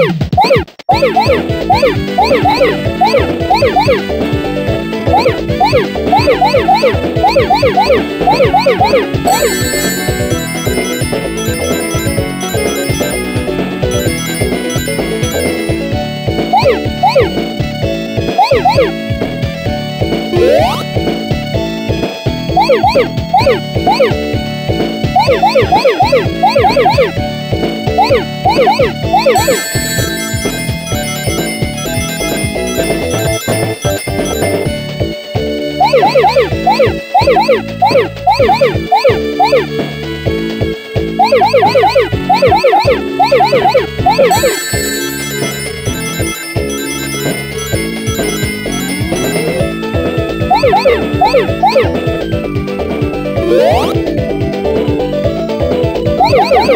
Woo! What? Woo!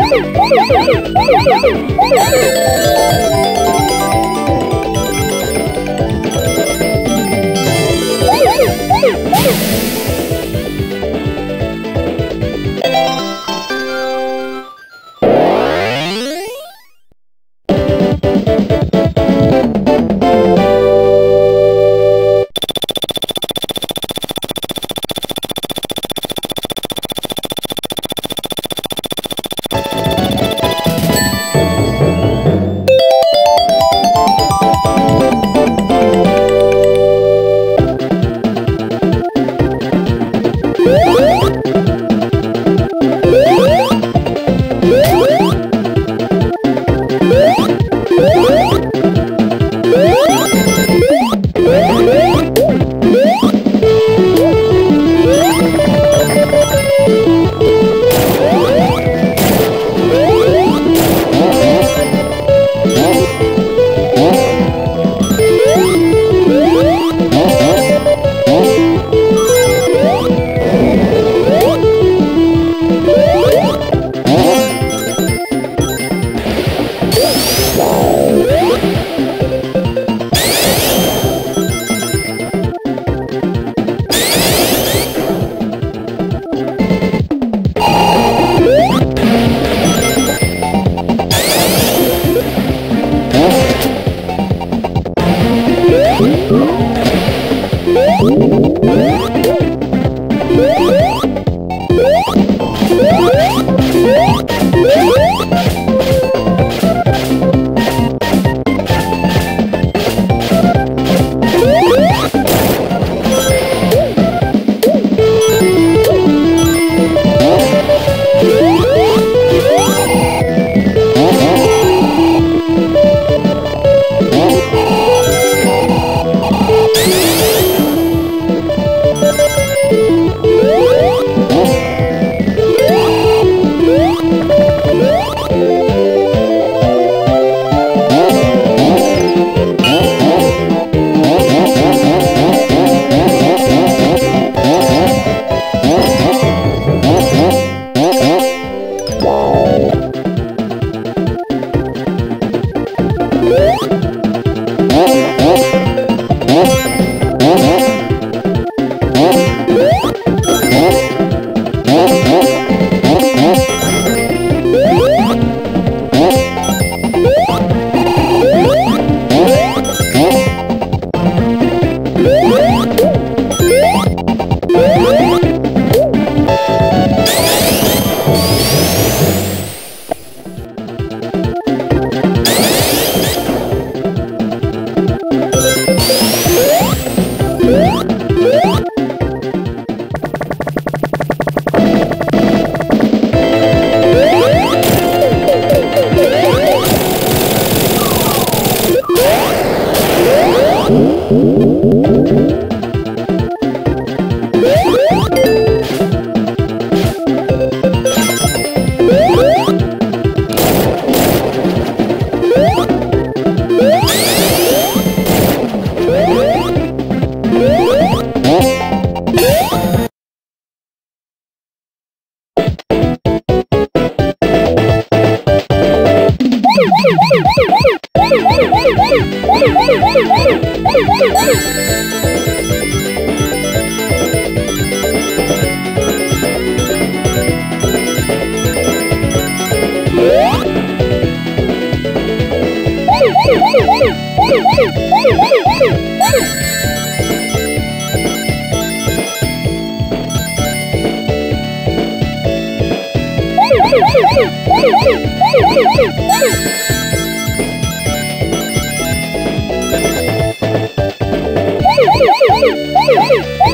Woo!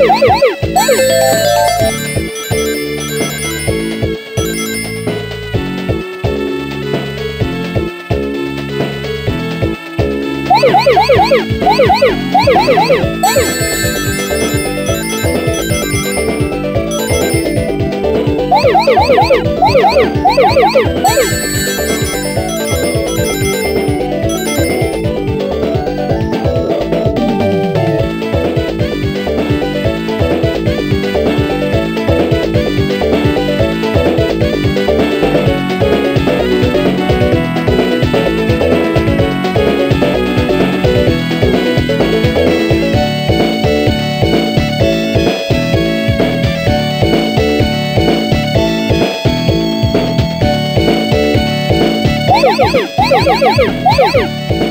Woo! Thank you.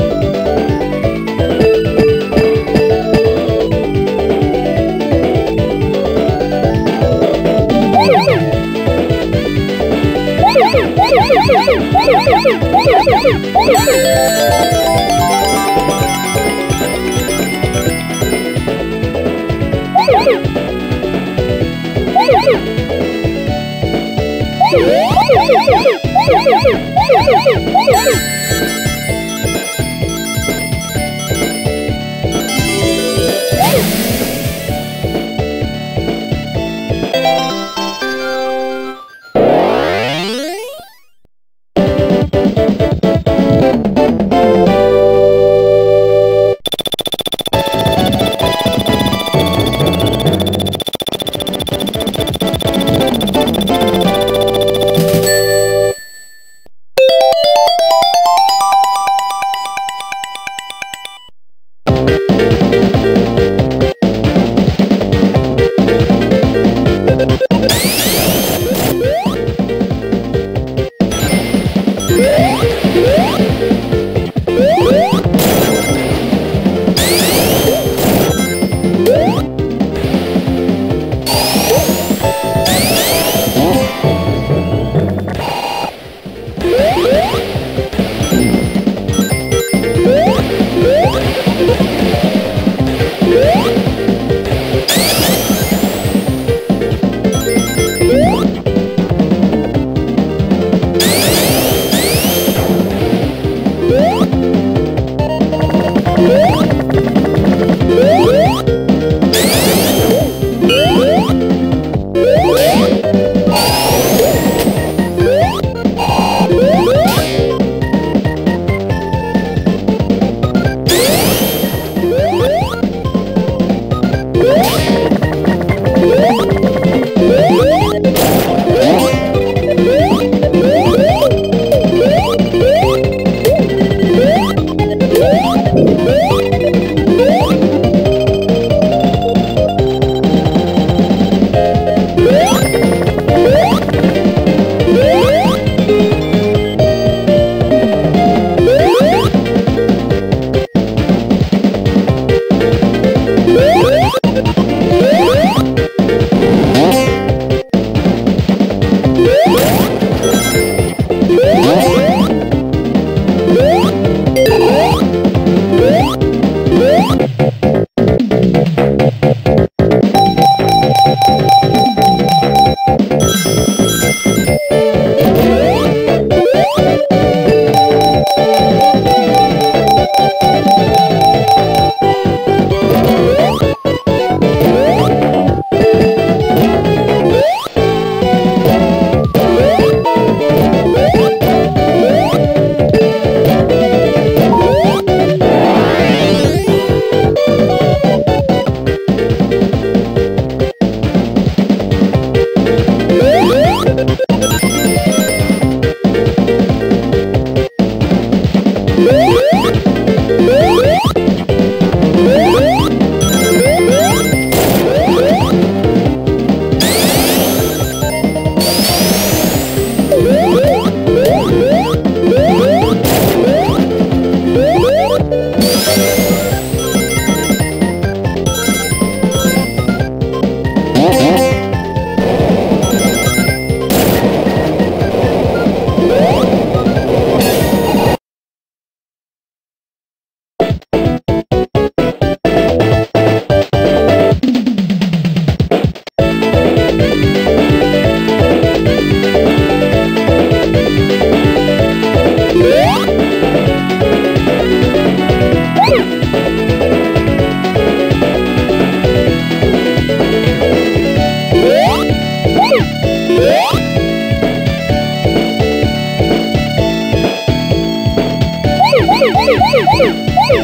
Woo!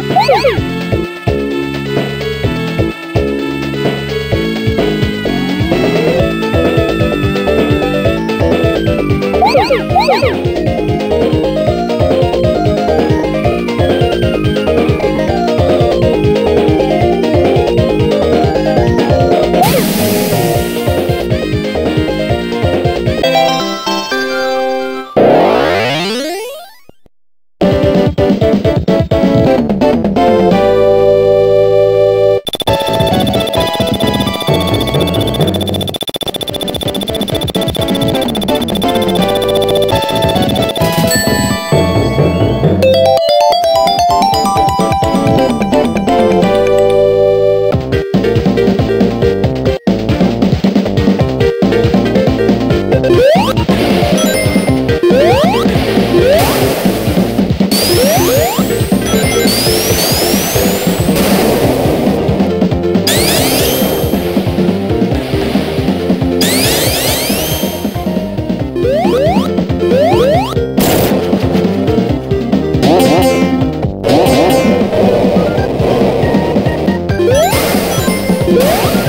Música Woo!